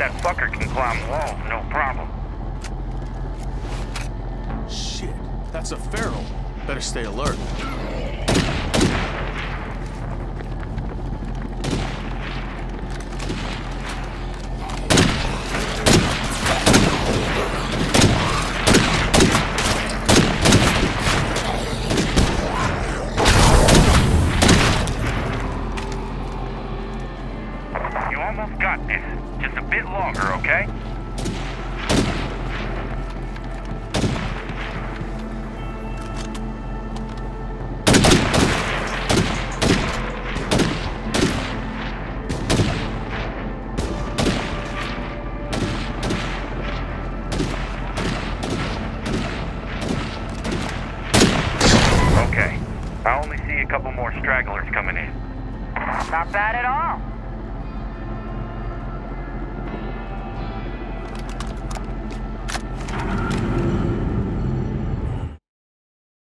that fucker can climb walls, no problem. Shit, that's a feral. Better stay alert. Almost got this. Just a bit longer, okay? Okay. I only see a couple more stragglers coming in. Not bad at all.